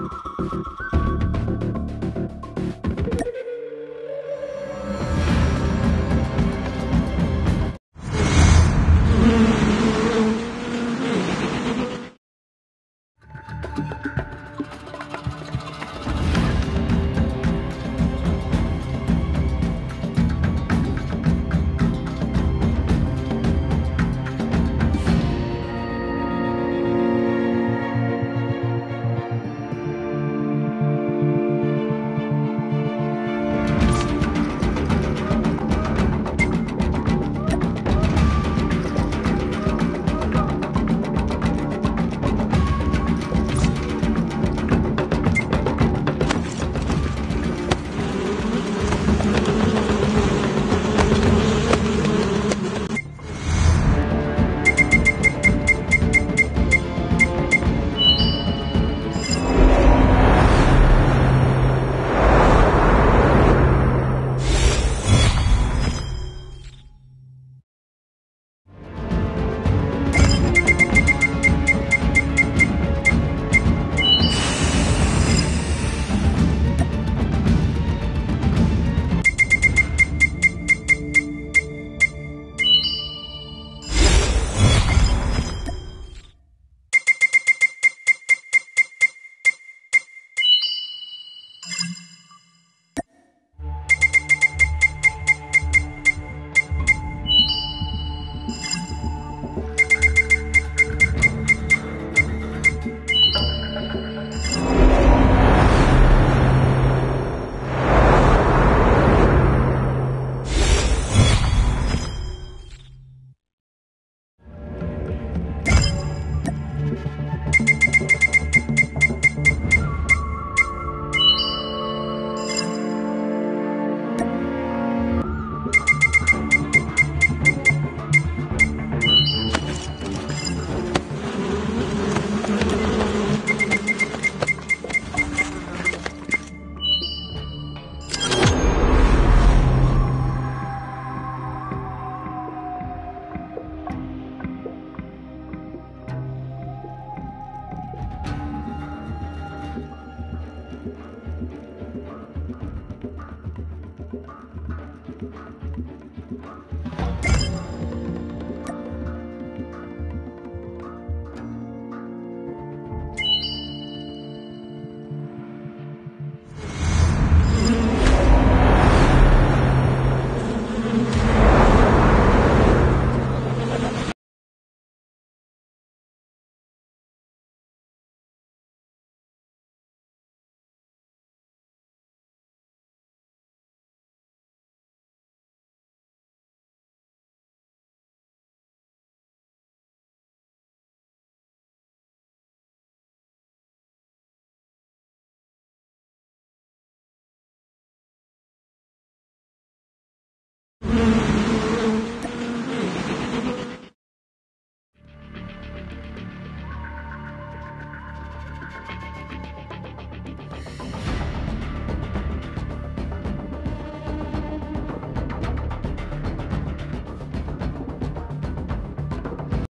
you